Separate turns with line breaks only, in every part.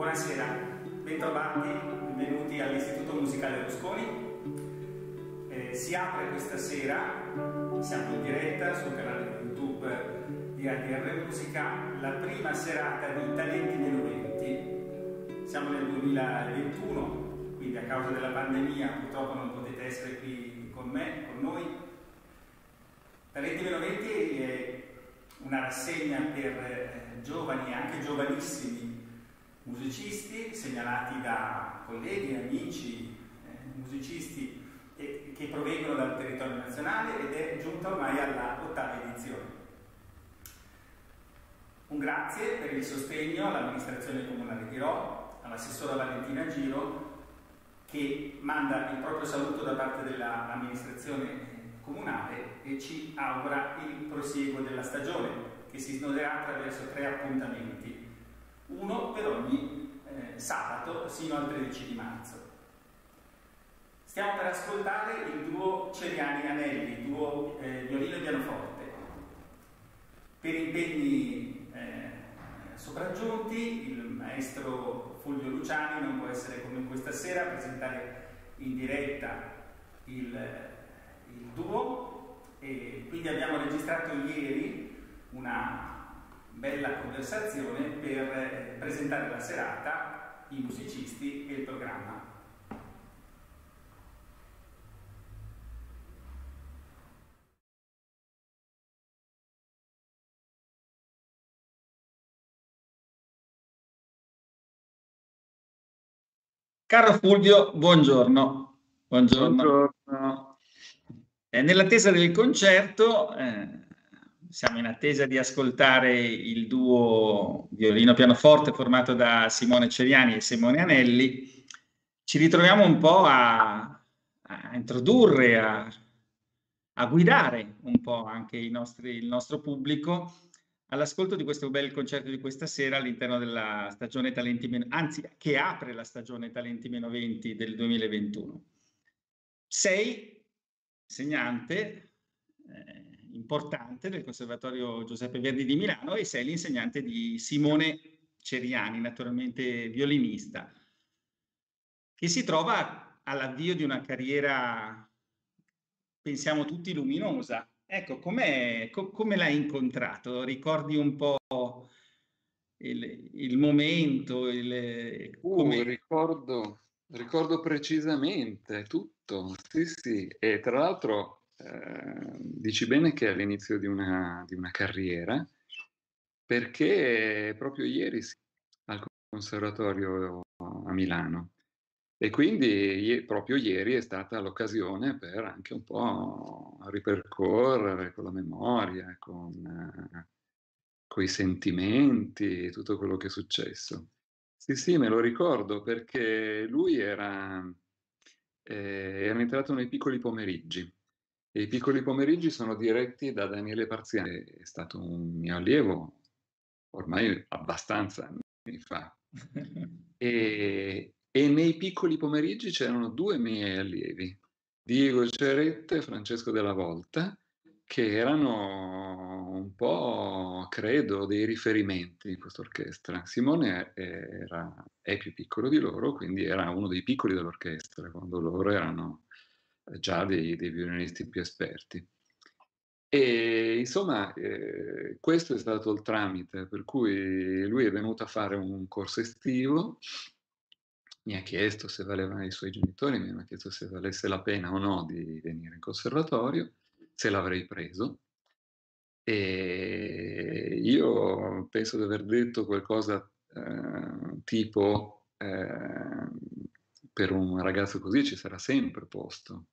Buonasera, bentrovati, benvenuti all'Istituto Musicale Rusconi. Eh, si apre questa sera, siamo in diretta sul canale YouTube di ADR Musica, la prima serata di Talenti meno 20. Siamo nel 2021, quindi a causa della pandemia purtroppo non potete essere qui con me, con noi. Talenti meno 20 è una rassegna per eh, giovani anche giovanissimi musicisti segnalati da colleghi, amici, eh, musicisti e
che provengono dal territorio nazionale ed è giunta ormai alla ottava edizione. Un grazie per il sostegno all'amministrazione comunale di Rho, all'assessora Valentina Giro, che manda il proprio saluto da parte dell'amministrazione comunale e ci augura il prosieguo della stagione, che si snoderà attraverso tre appuntamenti, uno per ogni eh, sabato sino al 13 di marzo. Stiamo per ascoltare il duo Ceriani Anelli, il duo eh, violino e pianoforte. Per impegni eh, sopraggiunti, il maestro Fulvio Luciani non può essere come questa sera a presentare in diretta il, il duo e quindi abbiamo registrato ieri una bella conversazione per eh, presentare la serata, i musicisti e il programma.
Caro Fulvio, buongiorno. Buongiorno. buongiorno. Eh, nell'attesa del concerto, eh, siamo in attesa di ascoltare il duo violino-pianoforte formato da Simone Ceriani e Simone Anelli. Ci ritroviamo un po' a, a introdurre, a, a, guidare un po' anche nostri, il nostro pubblico all'ascolto di questo bel concerto di questa sera all'interno della stagione Talenti meno, anzi che apre la stagione Talenti meno 20 del 2021. Sei insegnante eh, importante del Conservatorio Giuseppe Verdi di Milano e sei l'insegnante di Simone Ceriani, naturalmente violinista, che si trova all'avvio di una carriera, pensiamo tutti, luminosa Ecco, co come l'hai incontrato? Ricordi un po' il, il momento? Il,
uh, ricordo, ricordo precisamente tutto, sì sì, e tra l'altro eh, dici bene che è all'inizio di una, di una carriera, perché proprio ieri al conservatorio a Milano e quindi proprio ieri è stata l'occasione per anche un po' ripercorrere con la memoria, con, con i sentimenti, tutto quello che è successo. Sì, sì, me lo ricordo perché lui era, eh, era entrato nei piccoli pomeriggi. I piccoli pomeriggi sono diretti da Daniele Parziani, è stato un mio allievo ormai abbastanza anni fa. E, e nei piccoli pomeriggi c'erano due miei allievi, Diego Ceretta e Francesco della Volta, che erano un po', credo, dei riferimenti in questa orchestra. Simone era, è più piccolo di loro, quindi era uno dei piccoli dell'orchestra, quando loro erano già dei, dei violinisti più esperti. E insomma, eh, questo è stato il tramite, per cui lui è venuto a fare un corso estivo mi ha chiesto se valeva i suoi genitori, mi hanno chiesto se valesse la pena o no di venire in conservatorio, se l'avrei preso. E io penso di aver detto qualcosa eh, tipo eh, per un ragazzo così ci sarà sempre posto.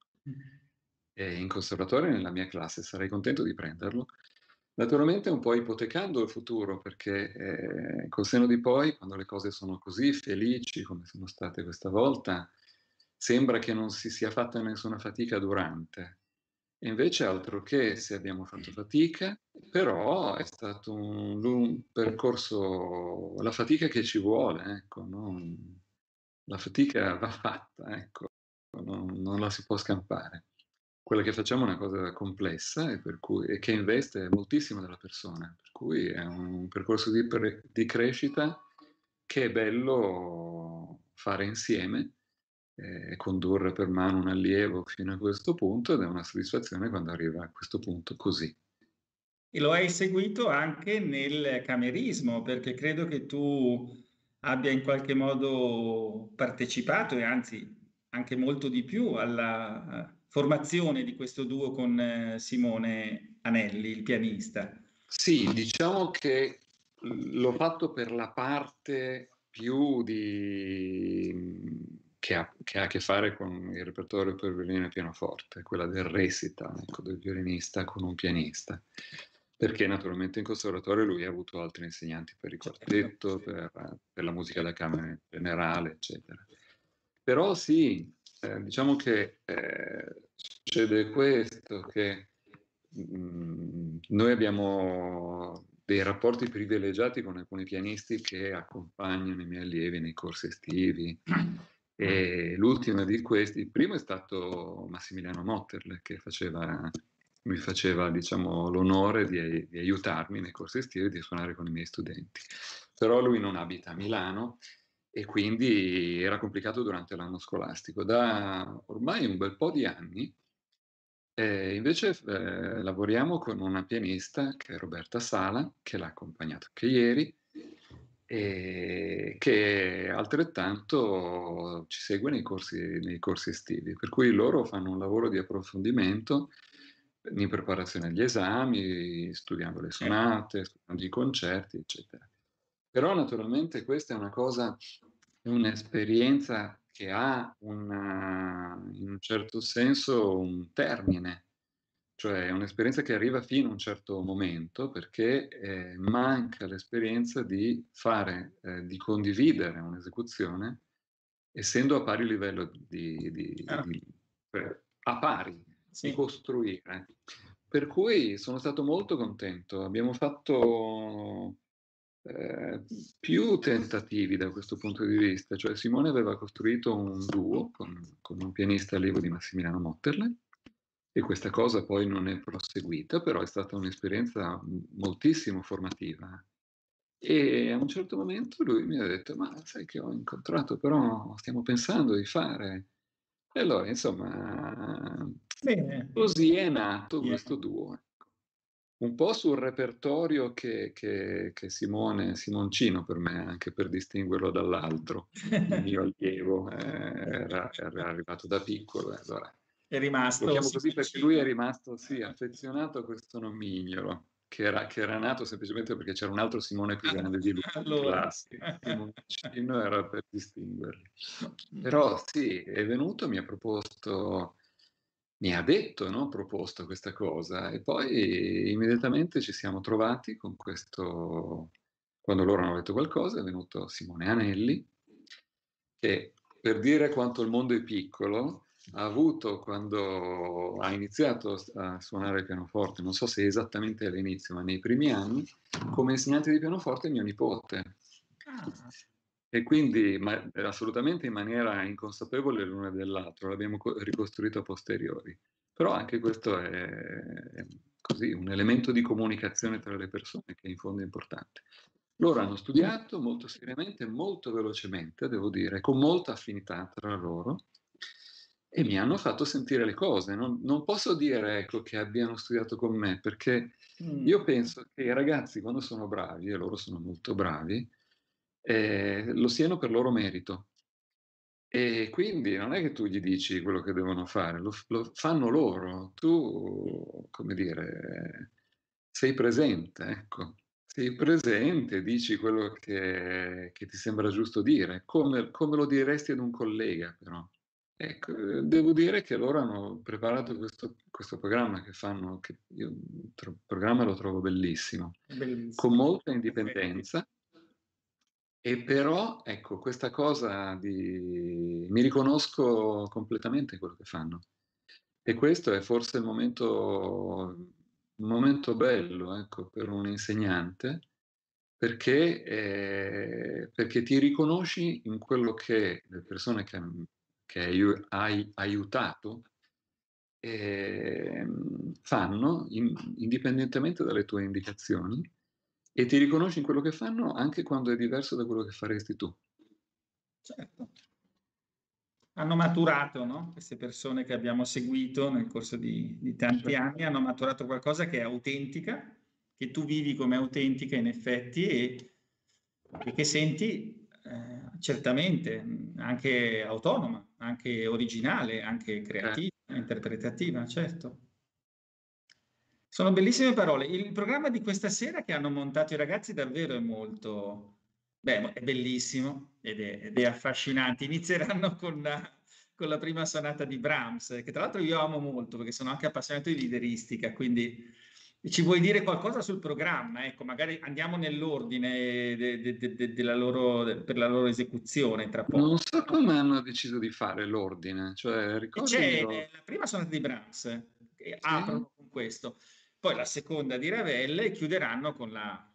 E in conservatorio nella mia classe sarei contento di prenderlo Naturalmente un po' ipotecando il futuro, perché eh, col seno di poi, quando le cose sono così felici come sono state questa volta, sembra che non si sia fatta nessuna fatica durante. E invece altro che se abbiamo fatto fatica, però è stato un, un percorso, la fatica che ci vuole, ecco, non, la fatica va fatta, ecco, non, non la si può scampare quella che facciamo è una cosa complessa e, cui, e che investe moltissimo della persona, per cui è un percorso di, di crescita che è bello fare insieme e condurre per mano un allievo fino a questo punto ed è una soddisfazione quando arriva a questo punto così.
E lo hai seguito anche nel camerismo, perché credo che tu abbia in qualche modo partecipato e anzi anche molto di più alla formazione di questo duo con eh, Simone Anelli, il pianista.
Sì, diciamo che l'ho fatto per la parte più di, che, ha, che, ha, a che fare con il repertorio per violino e pianoforte, quella del recital, ecco, del violinista con un pianista. Perché naturalmente in conservatorio lui ha avuto altri insegnanti per il certo, quartetto, per, per la musica da camera in generale, eccetera. Però sì, eh, diciamo che eh, succede questo, che mh, mm, noi abbiamo dei rapporti privilegiati con alcuni pianisti che accompagnano i miei allievi nei corsi estivi. E l'ultimo di questi, il primo è stato Massimiliano Motterle, che faceva, mi faceva diciamo, l'onore di, di, aiutarmi nei corsi estivi e di suonare con i miei studenti. Però lui non abita a Milano e quindi era complicato durante l'anno scolastico. Da ormai un bel po' di anni eh, invece eh, lavoriamo con una pianista che è Roberta Sala, che l'ha accompagnata anche ieri, e che altrettanto ci segue nei corsi, nei corsi estivi, per cui loro fanno un lavoro di approfondimento in preparazione agli esami, studiando le sonate, studiando i concerti, eccetera. Però naturalmente questa è una cosa, un'esperienza che ha una, in un certo senso un termine, cioè è un'esperienza che arriva fino a un certo momento perché eh, manca l'esperienza di fare, eh, di condividere un'esecuzione essendo a pari livello di, di, ah. di cioè, a pari, sì. di costruire. Per cui sono stato molto contento. Abbiamo fatto eh, più tentativi da questo punto di vista, cioè Simone aveva costruito un duo con, con un pianista allievo di Massimiliano Motterle e questa cosa poi non è proseguita, però è stata un'esperienza moltissimo formativa. E a un certo momento lui mi ha detto, ma sai che ho incontrato, però stiamo pensando di fare. E allora, insomma, Bene. così è nato Bene. questo duo un po' sul repertorio che, che, che, Simone, Simoncino per me, anche per distinguerlo dall'altro, il mio allievo, eh, era, era, arrivato da piccolo. Eh, allora,
è rimasto.
Lo chiamo così perché lui è rimasto sì, affezionato a questo nomignolo. Che era, che era, nato semplicemente perché c'era un altro Simone più grande di lui, allora. Simoncino era per distinguerli. Però sì, è venuto, mi ha proposto mi ha detto, no, proposto questa cosa e poi immediatamente ci siamo trovati con questo, quando loro hanno detto qualcosa è venuto Simone Anelli che per dire quanto il mondo è piccolo ha avuto quando ha iniziato a suonare il pianoforte, non so se esattamente all'inizio, ma nei primi anni, come insegnante di pianoforte mio nipote. E quindi ma, assolutamente in maniera inconsapevole l'uno dell'altro, l'abbiamo co- ricostruito a posteriori. Però anche questo è, è così, un elemento di comunicazione tra le persone che in fondo è importante. Loro hanno studiato molto seriamente, molto velocemente, devo dire, con molta affinità tra loro e mi hanno fatto sentire le cose. Non, non posso dire ecco, che abbiano studiato con me, perché mm. io penso che i ragazzi quando sono bravi, e loro sono molto bravi, eh, lo siano per loro merito. E quindi non è che tu gli dici quello che devono fare, lo, lo fanno loro. Tu, come dire, sei presente, ecco. Sei presente, dici quello che, che ti sembra giusto dire, come, come, lo diresti ad un collega, però. Ecco, devo dire che loro hanno preparato questo, questo programma che fanno, che io il programma lo trovo bellissimo, bellissimo. con molta indipendenza e però, ecco, questa cosa di... mi riconosco completamente quello che fanno. E questo è forse il momento, un momento bello, ecco, per un insegnante, perché, eh, perché ti riconosci in quello che le persone che, che hai aiutato eh, fanno, in, indipendentemente dalle tue indicazioni, e ti riconosci in quello che fanno anche quando è diverso da quello che faresti tu.
Certo. Hanno maturato, no? Queste persone che abbiamo seguito nel corso di, di tanti certo. anni hanno maturato qualcosa che è autentica, che tu vivi come autentica in effetti e, e che senti eh, certamente anche autonoma, anche originale, anche creativa, eh. interpretativa, certo. Sono bellissime parole. Il programma di questa sera che hanno montato i ragazzi davvero è molto, Beh, è bellissimo ed è, ed è affascinante. Inizieranno con la, con la, prima sonata di Brahms, che tra l'altro io amo molto perché sono anche appassionato di lideristica, quindi ci vuoi dire qualcosa sul programma? Ecco, magari andiamo nell'ordine de, de, de, loro, per la loro esecuzione tra poco.
Non so come hanno deciso di fare l'ordine, cioè
C'è la prima sonata di Brahms, che sì. aprono con questo, poi la seconda di Ravel e chiuderanno con la,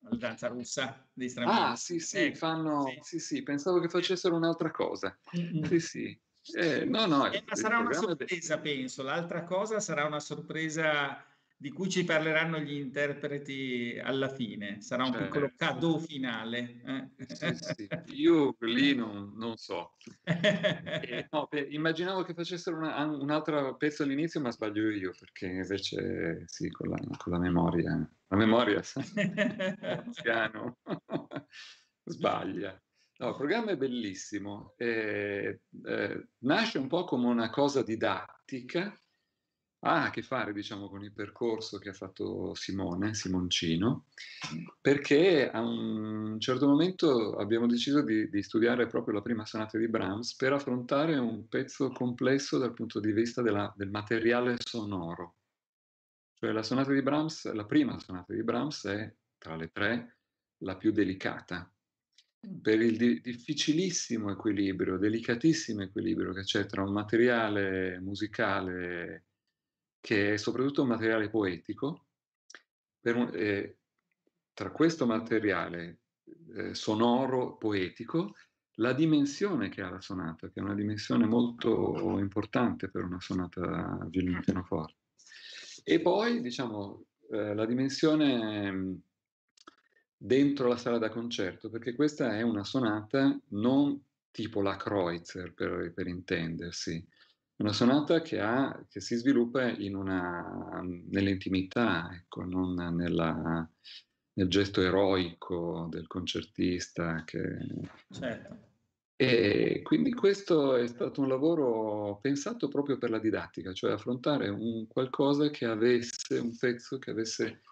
la danza russa
dei Stravinsky. Ah, sì, sì, ecco, fanno... Sì. sì, sì, pensavo che facessero un'altra cosa. Mm-hmm. Sì, sì. Eh, no, no,
eh, ma sarà una sorpresa, è... penso. L'altra cosa sarà una sorpresa di cui ci parleranno gli interpreti alla fine. Sarà un certo. piccolo cadeau finale.
Eh? Sì, sì. Io lì non, non so. eh, no, beh, immaginavo che facessero una, un altro pezzo all'inizio, ma sbaglio io, perché invece sì, con la, con la memoria, la memoria piano sbaglia. No, il programma è bellissimo, eh, eh, nasce un po' come una cosa didattica, ha a che fare, diciamo, con il percorso che ha fatto Simone, Simoncino, perché a un certo momento abbiamo deciso di, di, studiare proprio la prima sonata di Brahms per affrontare un pezzo complesso dal punto di vista della, del materiale sonoro. Cioè la sonata di Brahms, la prima sonata di Brahms è, tra le tre, la più delicata, per il di- difficilissimo equilibrio, delicatissimo equilibrio che c'è tra un materiale musicale che è soprattutto un materiale poetico, un, eh, tra questo materiale eh, sonoro poetico, la dimensione che ha la sonata, che è una dimensione molto importante per una sonata violino pianoforte. E poi, diciamo, eh, la dimensione dentro la sala da concerto, perché questa è una sonata non tipo la Kreutzer, per, per intendersi, una sonata che, ha, che si sviluppa una, nell'intimità, ecco, non nella, nel gesto eroico del concertista. Che... Certo. E quindi questo è stato un lavoro pensato proprio per la didattica, cioè affrontare un qualcosa che avesse, un pezzo che avesse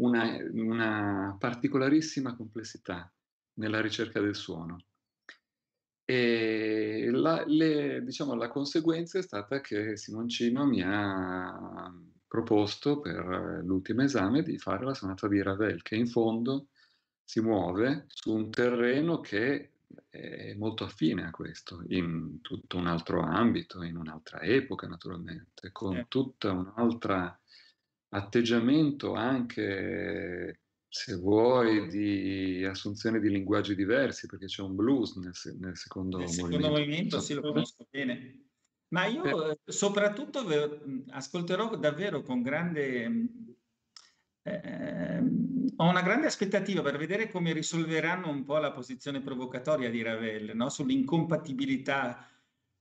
una, una particolarissima complessità nella ricerca del suono. E la, le, diciamo, la conseguenza è stata che Simoncino mi ha proposto per l'ultimo esame di fare la sonata di Ravel, che in fondo si muove su un terreno che è molto affine a questo, in tutto un altro ambito, in un'altra epoca naturalmente, con eh. tutto un altro atteggiamento anche se vuoi, di assunzione di linguaggi diversi, perché c'è un blues nel, nel secondo nel movimento.
secondo movimento, sì, lo conosco bene. Ma io eh, soprattutto ascolterò davvero con grande... Eh, ho una grande aspettativa per vedere come risolveranno un po' la posizione provocatoria di Ravel, no? sull'incompatibilità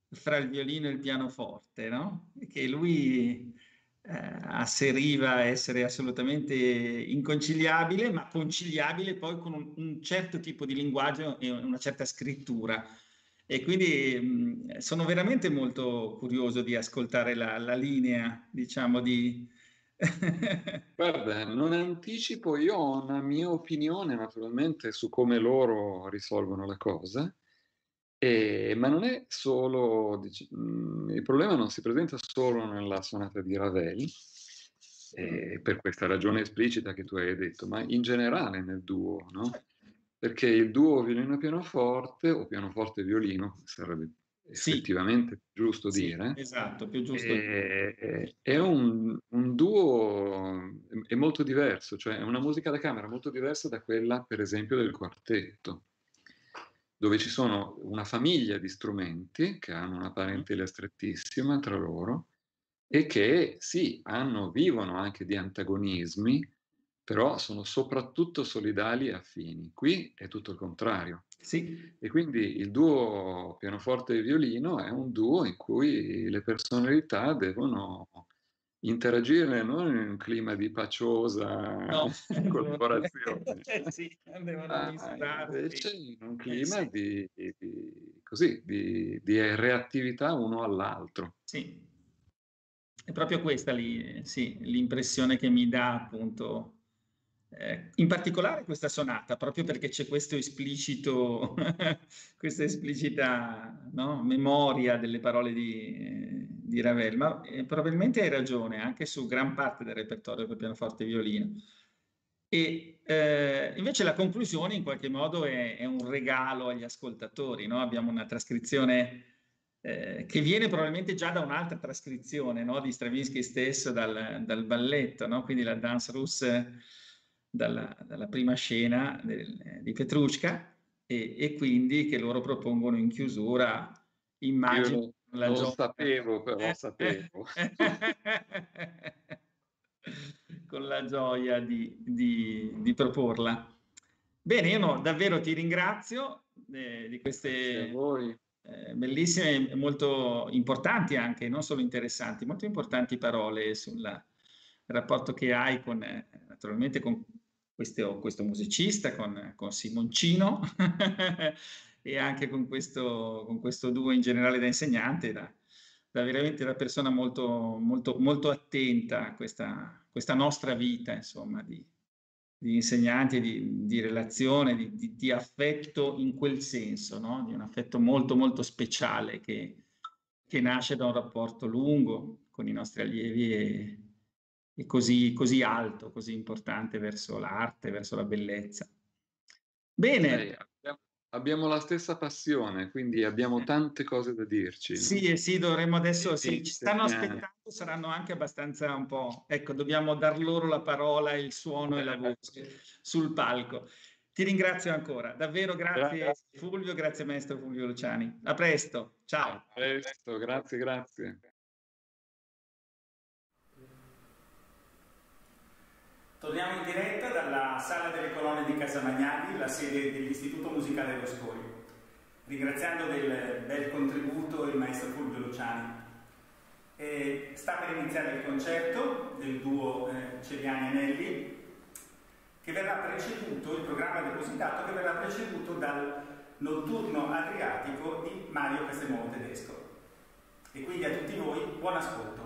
fra il violino e il pianoforte, no? che lui eh, asseriva essere assolutamente inconciliabile, ma conciliabile poi con un, un, certo tipo di linguaggio e una certa scrittura. E quindi mh, sono veramente molto curioso di ascoltare la, la linea, diciamo, di...
Guarda, non anticipo, io ho una mia opinione naturalmente su come loro risolvono la cosa, e, ma non è solo, dic- mhmm, il problema non si presenta solo nella sonata di Ravel, eh, per questa ragione esplicita che tu hai detto, ma in generale nel duo, no? Perché il duo violino-pianoforte o pianoforte-violino, sarebbe sì. effettivamente giusto sì, dire,
esatto, più giusto.
È, è un, un, duo, è molto diverso, cioè è una musica da camera molto diversa da quella, per esempio, del quartetto dove ci sono una famiglia di strumenti che hanno una parentela strettissima tra loro e che sì, hanno, vivono anche di antagonismi, però sono soprattutto solidali e affini. Qui è tutto il contrario.
Sì.
E quindi il duo pianoforte e violino è un duo in cui le personalità devono interagire non in un clima di paciosa no. collaborazione,
sì, ah,
invece in un clima eh, sì. di, di, così, di, di, reattività uno all'altro.
Sì, è proprio questa lì, sì, l'impressione che mi dà appunto eh, in particolare questa sonata, proprio perché c'è questo esplicito, questa esplicita no, memoria delle parole di, di Ravel, ma eh, probabilmente hai ragione anche su gran parte del repertorio per pianoforte e violino. E eh, invece la conclusione in qualche modo è, è un regalo agli ascoltatori, no? abbiamo una trascrizione eh, che viene probabilmente già da un'altra trascrizione no? di Stravinsky stesso dal, dal balletto, no? quindi la danse russe dalla, dalla prima scena del, di Petrushka e, e, quindi che loro propongono in chiusura immagini.
La lo gioia. sapevo, però sapevo.
con la gioia di, di, di, proporla. Bene, io no, davvero ti ringrazio eh, di queste eh, bellissime e molto importanti anche, non solo interessanti, molto importanti parole sul rapporto che hai con, eh, naturalmente con questo, questo musicista, con, con Simoncino e anche con questo, con questo duo in generale da insegnante, da, da veramente da persona molto, molto, molto attenta a questa, questa nostra vita, insomma, di, di insegnanti, di, di relazione, di, di, di, affetto in quel senso, no? di un affetto molto molto speciale che, che, nasce da un rapporto lungo con i nostri allievi e, e così, così alto, così importante verso l'arte, verso la bellezza.
Bene. Abbiamo la stessa passione, quindi abbiamo tante cose da dirci.
No? Sì, sì, dovremmo adesso, sì, ci stanno aspettando, saranno anche abbastanza un po', ecco, dobbiamo dar loro la parola, il suono e la voce sul palco. Ti ringrazio ancora, davvero grazie, grazie. Fulvio, grazie maestro Fulvio Luciani. A presto, ciao. A
presto, grazie, grazie.
Torniamo in diretta dalla Sala delle Colonne di Casamagnani, la sede dell'Istituto Musicale Rosconi, ringraziando del bel contributo il maestro Fulvio Luciani. E sta per iniziare il concerto del duo eh, Celiani Anelli, che verrà preceduto, il programma depositato, che verrà preceduto dal notturno adriatico di Mario Castelnuovo Tedesco. E quindi a tutti voi buon ascolto.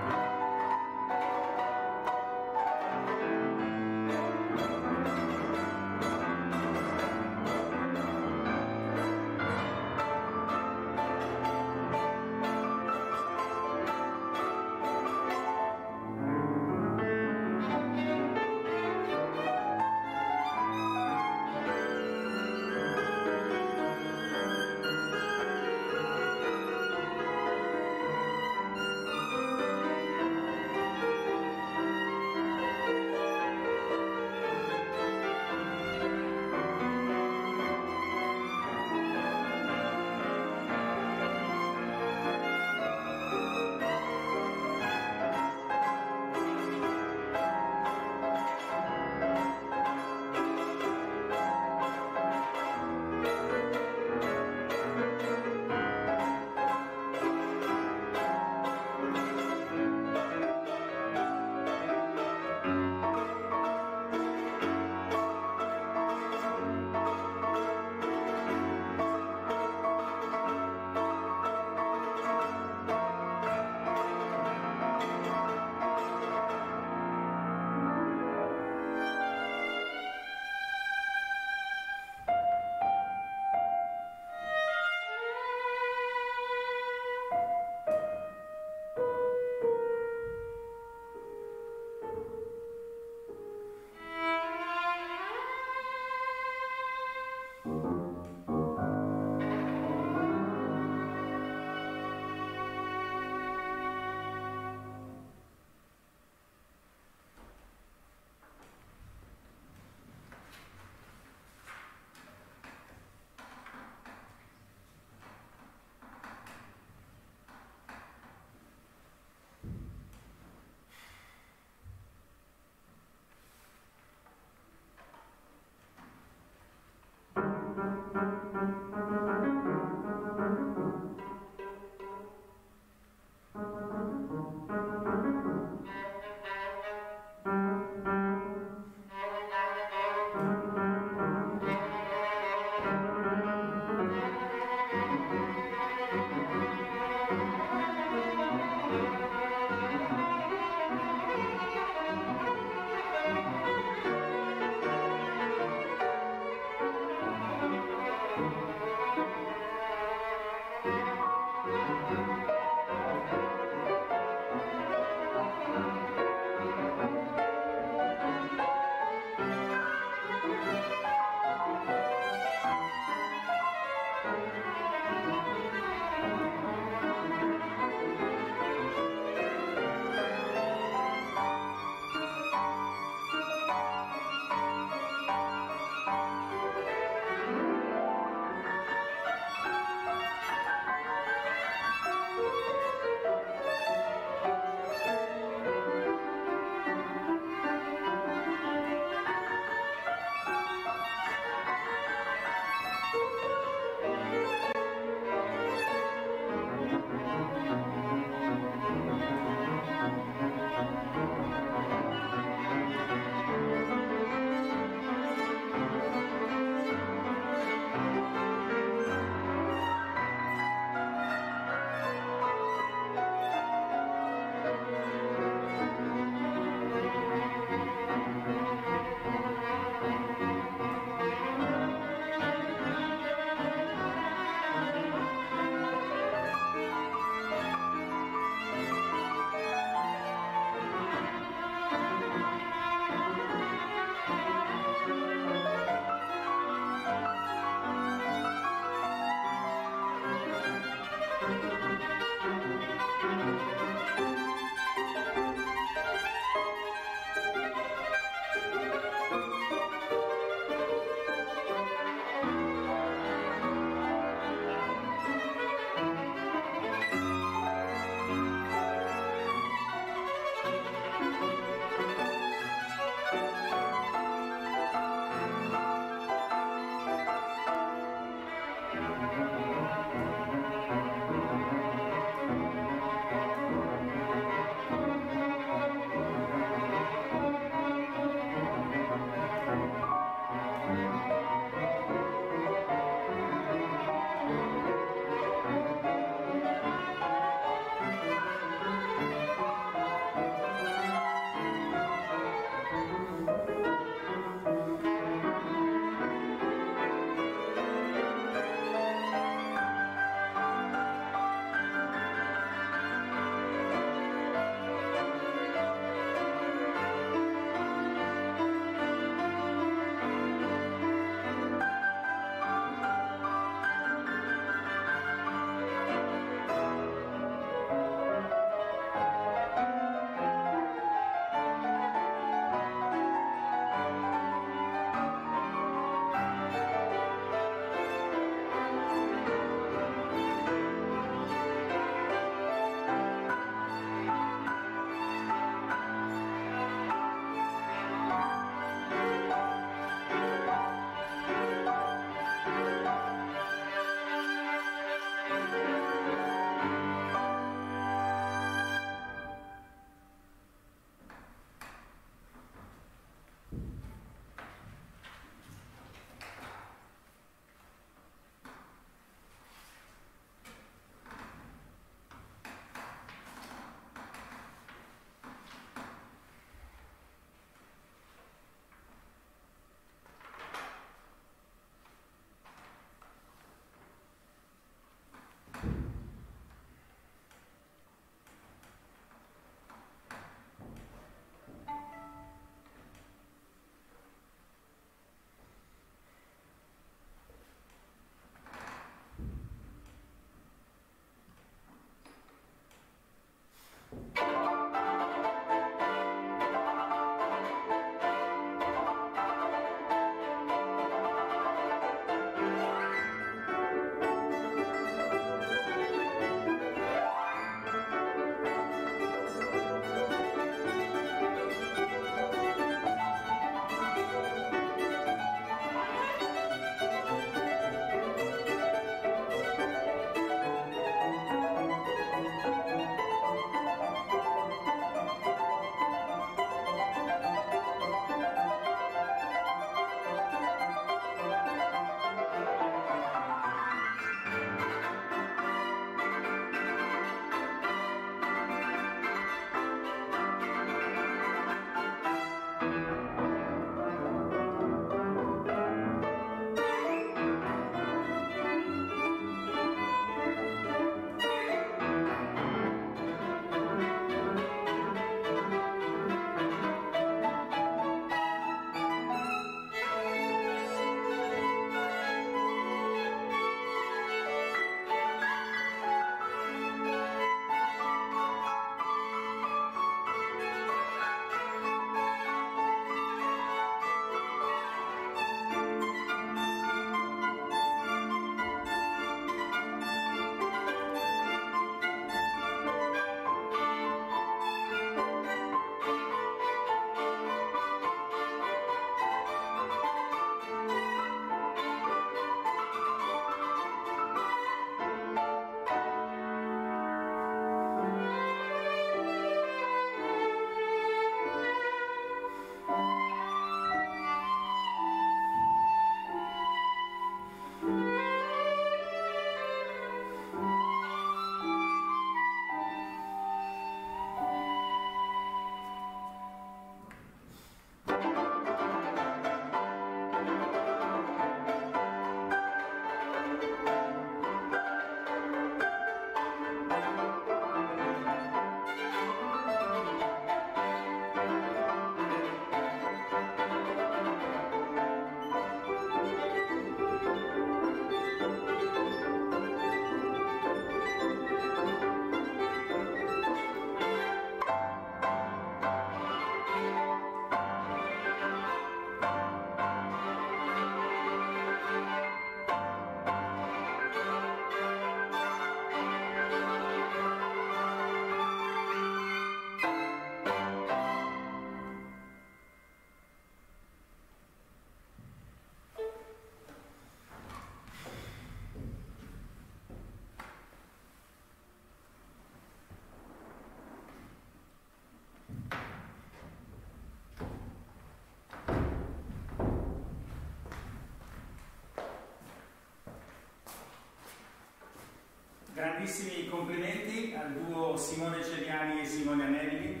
Grandissimi complimenti al duo Simone Celiani e Simone Anelli,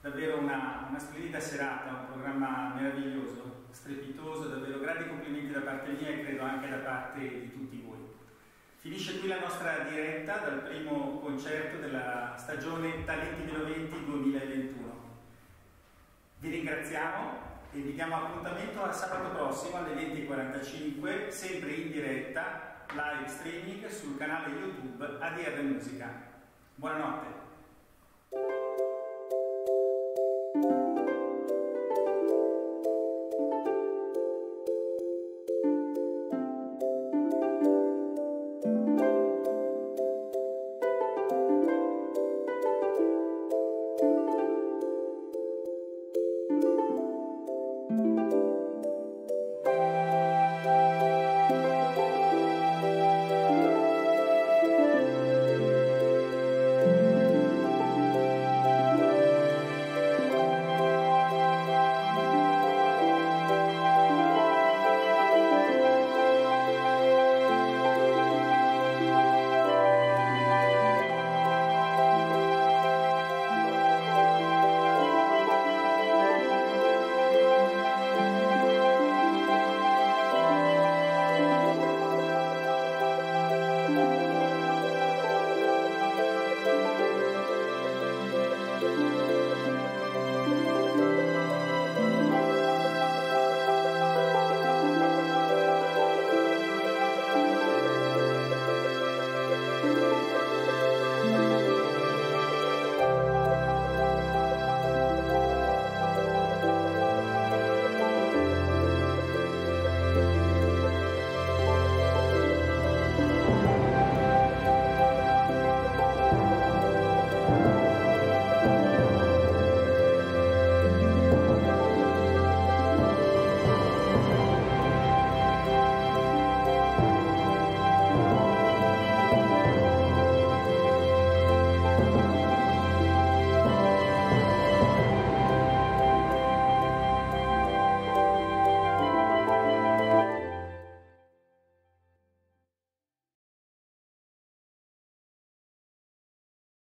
davvero una, una splendida serata, un programma meraviglioso, strepitoso, davvero grandi complimenti da parte mia e credo anche da parte di tutti voi. Finisce qui la nostra diretta dal primo concerto della stagione Talenti meno 20 2021. Vi ringraziamo e vi diamo appuntamento a sabato prossimo alle 20.45, sempre in diretta, live streaming sul canale YouTube ADR Musica. Buonanotte.